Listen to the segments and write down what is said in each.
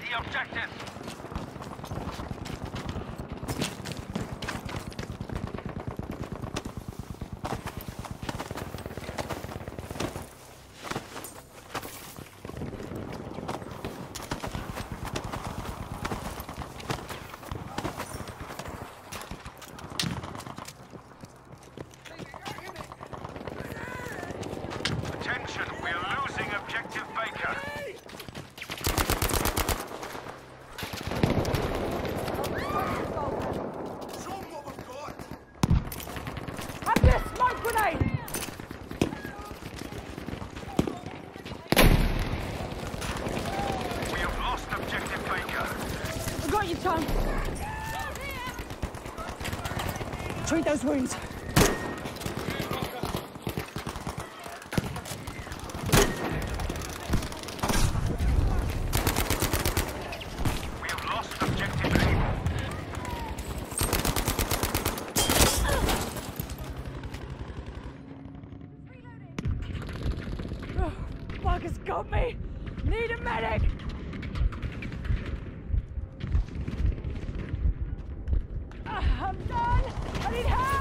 the objective. Time! Treat those wounds. I'm done! I need help!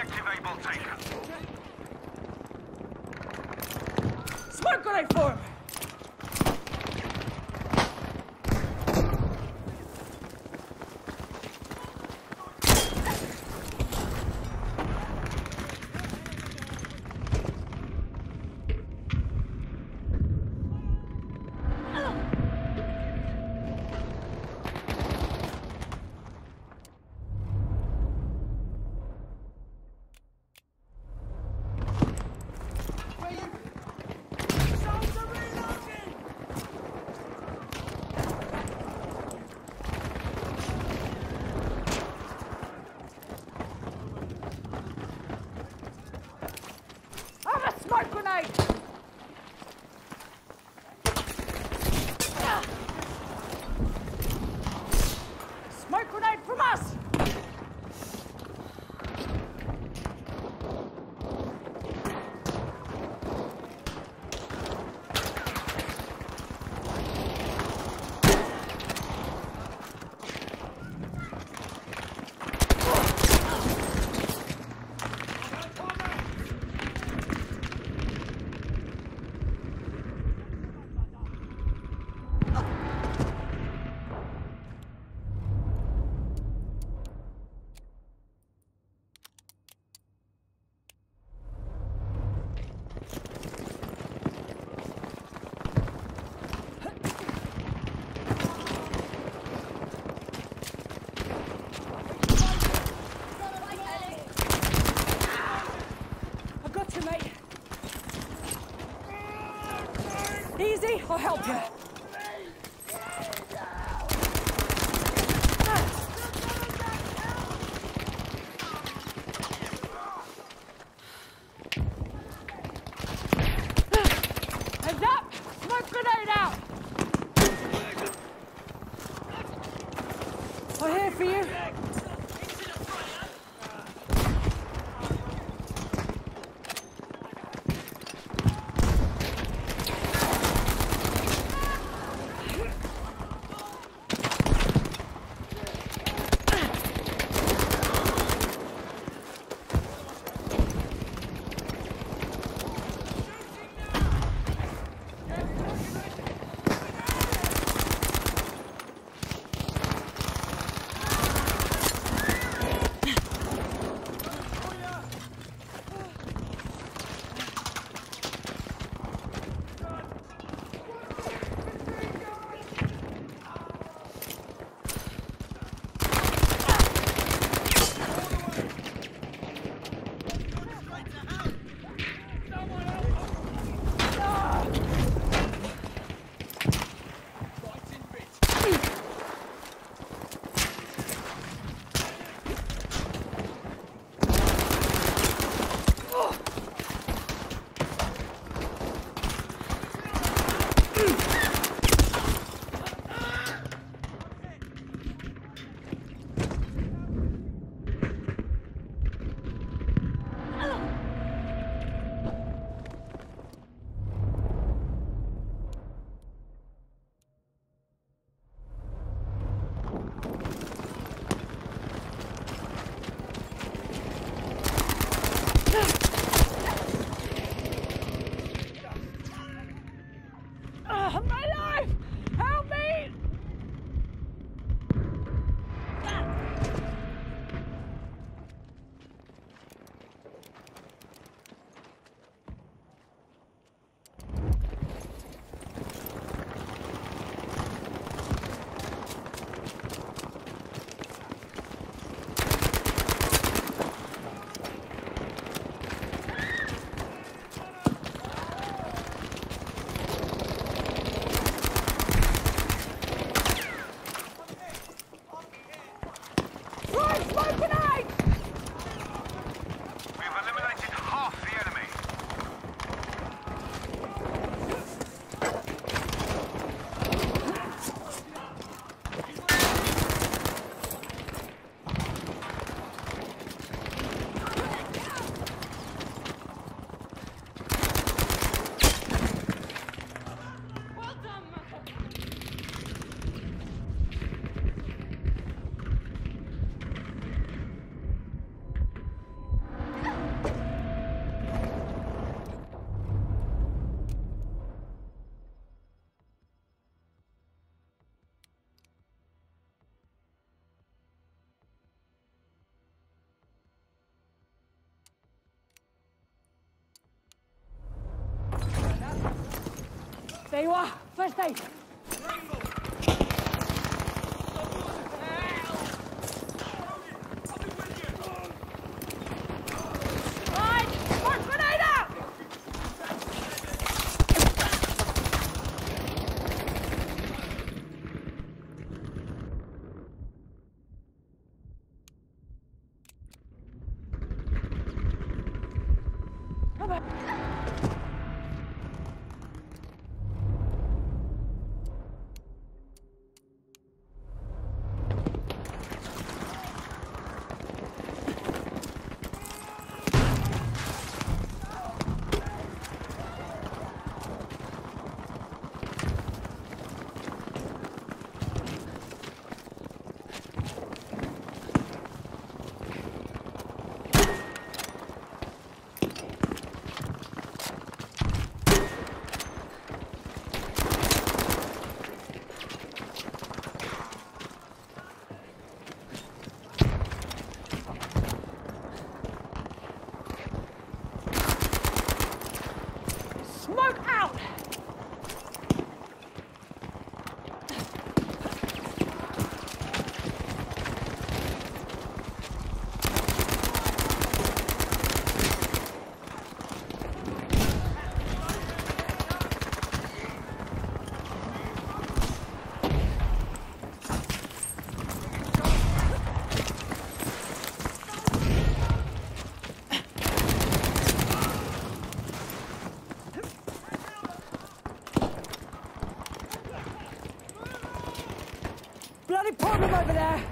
Objective Able taken. Grenade for him! Easy, I'll help you. There you are. First aid. Come on. over there.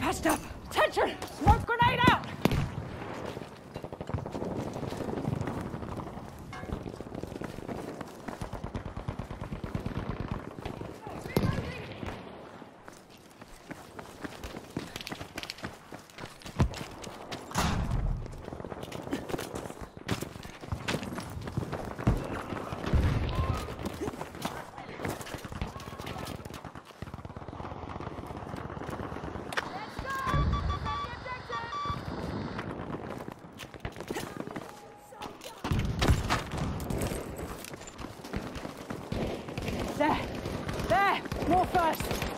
Pasta. up. There. There. More first.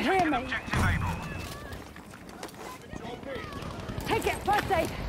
hear me. Take it, first aid.